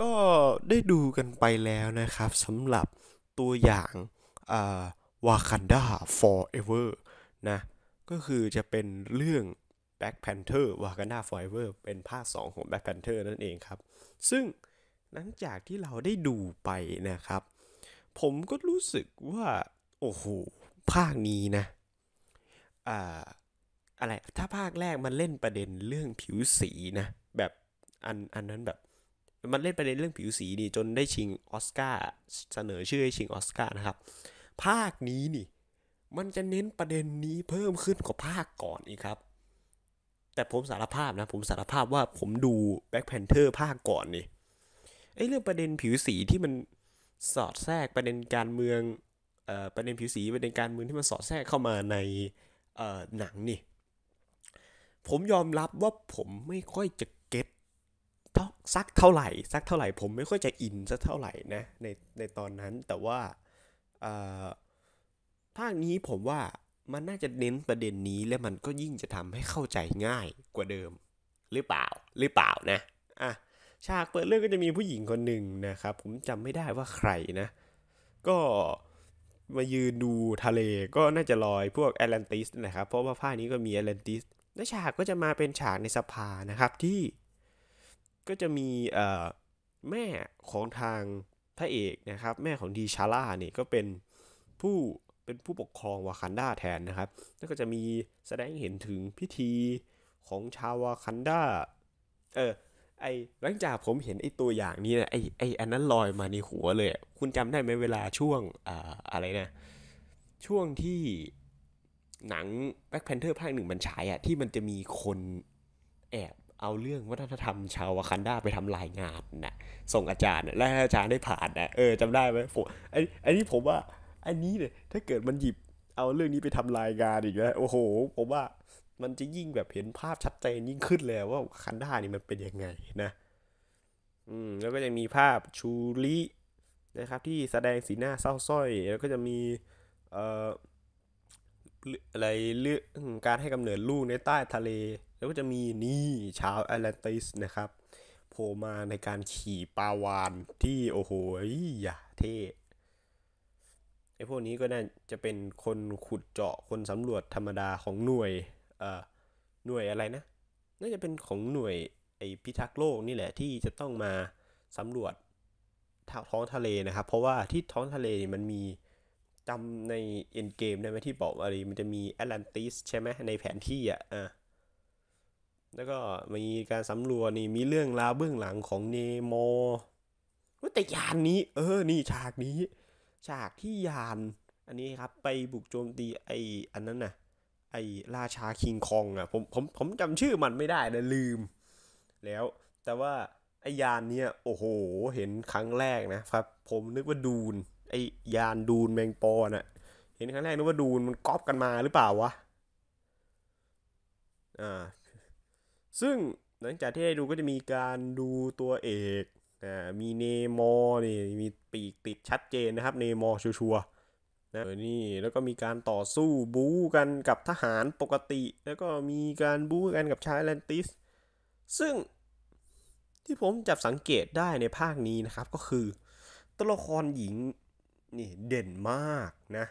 ก็ได้ดูกันไปแล้วนะครับสำหรับตัวอย่างวากันดา forever นะก็คือจะเป็นเรื่อง Black Panther Wakanda Forever เป็นภาค 2 ของ Black Panther นั่นเองครับ ซึ่งหลังจากที่เราได้ดูไปนะครับ ผมก็รู้สึกว่า โอ้โห ภาคนี้นะอ่าอะไร ถ้าภาคแรกมันเล่นประเด็นเรื่องผิวสีนะ แบบอันอันนั้นแบบ มันเล่นประเด็นเรื่องผิวสีนี่จนได้ชิงออสการ์เสนอชื่อให้ชิงออสการ์นะครับ ภาคนี้นี่ มันจะเน้นประเด็นนี้เพิ่มขึ้นกว่าภาคก่อนอีกครับ แต่ผมสารภาพนะ ผมสารภาพว่าผมดู Black Panther ภาคก่อนนี่ไอ้เรื่องประเด็นผิวสีที่มันสอดแทรกประเด็นการเมืองเอ่อประเด็นผิวสีประเด็นการเมืองที่มันสอดแทรกเข้ามาในเอ่อหนังนี่ ผมยอมรับว่าผมไม่ค่อยจะ สักเท่าไหร่สักเท่าไหร่ ผมไม่ค่อยจะอินสักเท่าไหร่นะในในตอนนั้นแต่ว่าภาคนี้ผมว่ามันน่าจะเน้นประเด็นนี้และมันก็ยิ่งจะทำให้เข้าใจง่ายกว่าเดิม หรือเปล่าหรือเปล่านะอะฉากเปิดเรื่องก็จะมีผู้หญิงคนหนึ่งนะครับ ผมจำไม่ได้ว่าใครนะ ก็มายืนดูทะเลก็น่าจะลอยพวกแอตแลนติสนะครับ เพราะว่าภาคนี้ก็มีแอตแลนติสและฉากก็จะมาเป็นฉากในสภานะครับที่ ก็จะมีแม่ของทางพระเอกนะครับ แม่ของดีชาร่าเนี่ยก็เป็นผู้เป็นผู้ปกครองวาคันดาแทนนะครับ แล้วก็จะมีแสดงเห็นถึงพิธีของชาววาคันดาเออไอหลังจากผมเห็นไอตัวอย่างนี้นะไอไออันนั้นลอยมาในหัวเลย คุณจำได้ไหมเวลาช่วงอ่าอะไรนะ ช่วงที่หนัง Black Panther ภาคหนึ่งมันฉายอะที่มันจะมีคนแอบ เอาเรื่องวัฒนธรรมชาววากันดาไปทำรายงานนะส่งอาจารย์และอาจารย์ได้ผ่านนะเออจำได้ไหมผมไอ้ไอ้นี่ผมว่าอันนี้เนี่ยถ้าเกิดมันหยิบเอาเรื่องนี้ไปทำรายงานอีกแล้วโอ้โห ผมว่ามันจะยิ่งแบบเห็นภาพชัดเจนยิ่งขึ้นเลยว่าคันด้านี่มันเป็นยังไงนะ อืมแล้วก็จะมีภาพชูรินะครับ ที่แสดงสีหน้าเศร้าส้อย แล้วก็จะมีเอ่ออะไรเรื่องการให้กำเนิดลูกในใต้ทะเล แล้วก็จะมีนี่ชาวแอตแลนติสนะครับโผล่มาในการขี่ปลาวานที่โอ้โหอย่าเท่ไอพวกนี้ก็น่าจะเป็นคนขุดเจาะคนสำรวจธรรมดาของหน่วยเอ่อหน่วยอะไรนะ น่าจะเป็นของหน่วยไอพิทักษ์โลกนี่แหละที่จะต้องมาสำรวจท้องทะเลนะครับ เพราะว่าที่ท้องทะเลมันมีจำในเอ็นเกมได้ไหมที่บอกอะไรมันจะมีแอตแลนติสใช่ไหมในแผนที่อะอะ แล้วก็มีการสำรวจนี่มีเรื่องราวเบื้องหลังของเนโมว่าแต่ยานนี้ เออ นี่ฉากนี้ ฉากที่ยาน อันนี้ครับ ไปบุกโจมตีไออันนั้นน่ะ ไอราชาคิงคองอะ ผมผมผมจำชื่อมันไม่ได้นะลืม แล้ว แต่ว่าไอยานเนี้ยโอ้โห เห็นครั้งแรกนะครับ ผมนึกว่าดูน ไอยานดูนแมงปอน่ะ เห็นครั้งแรกนึกว่าดูนมันก๊อปกันมาหรือเปล่าวะ อ่า ซึ่งหลังจากที่ได้ดูก็จะมีการดูตัวเอกอ่ามีเนมอนี่มีปีกติดชัดเจนนะครับเนมอชัวร์นะนี่แล้วก็มีการต่อสู้บู๊กันกับทหารปกติ แล้วก็มีการบู๊กันกับชายแลนติส ซึ่งที่ผมจับสังเกตได้ในภาคนี้นะครับก็คือ ตัวละครหญิงนี่เด่นมากนะ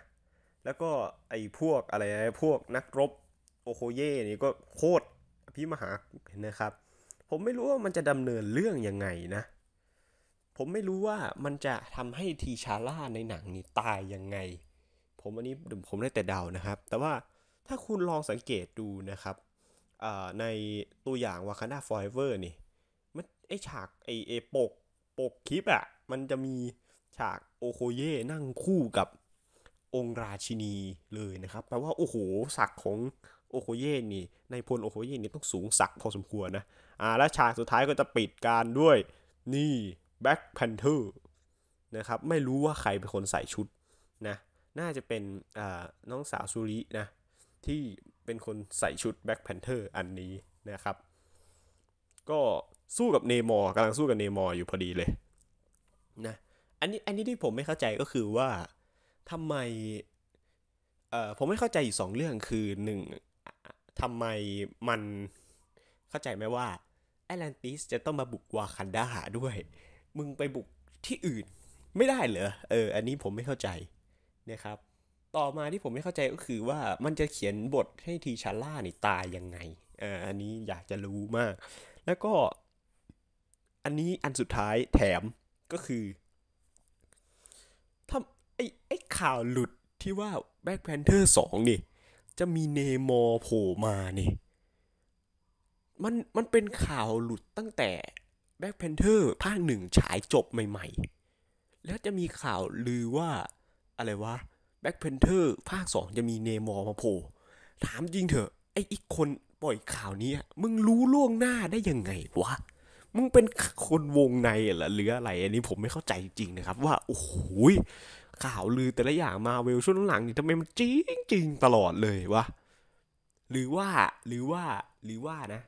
แล้วก็ไอ้พวกอะไรพวกนักรบโอโคเย่นี่ก็โคตร พิมหานะครับ ผมไม่รู้ว่ามันจะดำเนินเรื่องยังไงนะ ผมไม่รู้ว่ามันจะทำให้ทีชาร่าในหนังนี้ตายยังไง ผมอันนี้ผมได้แต่เดานะครับ แต่ว่าถ้าคุณลองสังเกตดูนะครับในตัวอย่างวาคาน่าฟอยเวอร์นี่มันไอฉากไอเอปกปกคลิปอะมันจะมีฉากโอโคเย่นั่งคู่กับองค์ราชินีเลยนะครับแปลว่าโอ้โหศักดิ์ของ โอโคเย่นี่ในพลโอโคเย่นี่ต้องสูงศักดิ์พอสมควรนะอ่าและฉากสุดท้ายก็จะปิดการด้วยนี่ Black Panther นะครับไม่รู้ว่าใครเป็นคนใส่ชุดนะน่าจะเป็นอ่าน้องสาวซูรินะที่เป็นคนใส่ชุด Black Panther อันนี้นะครับ ก็สู้กับเนมอร์กำลังสู้กับเนมอร์อยู่พอดีเลยนะอันนี้อันนี้ที่ผมไม่เข้าใจก็คือว่าทำไมเอ่อผมไม่เข้าใจอยู่สองเรื่องคือหนึ่ง ทำไมมันเข้าใจไหมว่าแอตแลนติสจะต้องมาบุกวาคันดาด้วย มึงไปบุกที่อื่นไม่ได้เหรอเออ อันนี้ผมไม่เข้าใจนะครับ ต่อมาที่ผมไม่เข้าใจก็คือว่ามันจะเขียนบทให้ทีชาร่านี่ตายยังไงเอออันนี้อยากจะรู้มาก แล้วก็ อันนี้อันสุดท้ายแถมก็คือถ้าไอ้ไอ้ข่าวหลุดที่ว่า Black Panther 2นี่ จะมีเนมอโผล่มานี่ มันมันเป็นข่าวหลุดตั้งแต่ Black Panther ภาคหนึ่งฉายจบใหม่ๆ แล้วจะมีข่าวลือว่าอะไรวะ Black Panther ภาคสองจะมีเนมอมาโผล่ถามจริงเถอะ ไอ้อีกคนปล่อยข่าวนี้มึงรู้ล่วงหน้าได้ยังไงวะมึงเป็นคนวงในเหรอหรืออะไร อันนี้ผมไม่เข้าใจจริงนะครับ ว่า โอ้โห ข่าวลือแต่ละอย่างมาเวลช่วงหลังนี่ทำไมมันจริงจริงตลอดเลยวะหรือว่าหรือว่าหรือว่านะ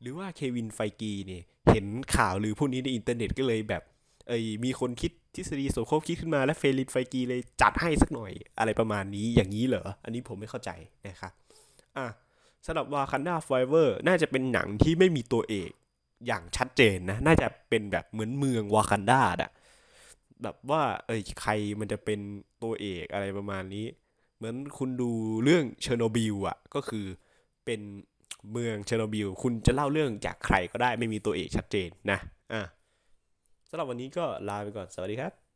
หรือว่าเควินไฟกีเนี่ยเห็นข่าวหรือพวกนี้ในอินเทอร์เน็ตก็เลยแบบเอ้ยมีคนคิดทฤษฎีสมคบคิดขึ้นมาแล้วเควินไฟกีเลยจัดให้สักหน่อยอะไรประมาณนี้อย่างนี้เหรอ อันนี้ผมไม่เข้าใจนะครับอะสำหรับ Wakanda Forever น่าจะเป็นหนังที่ไม่มีตัวเอกอย่างชัดเจนนะ น่าจะเป็นแบบเหมือนเมืองวาคันดาอะ แบบว่าเอ้ยใครมันจะเป็นตัวเอกอะไรประมาณนี้ เหมือนคุณดูเรื่องเชอร์โนบิลอะก็คือเป็นเมืองเชอร์โนบิลคุณจะเล่าเรื่องจากใครก็ได้ไม่มีตัวเอกชัดเจนนะอะสำหรับวันนี้ก็ลาไปก่อนสวัสดีครับ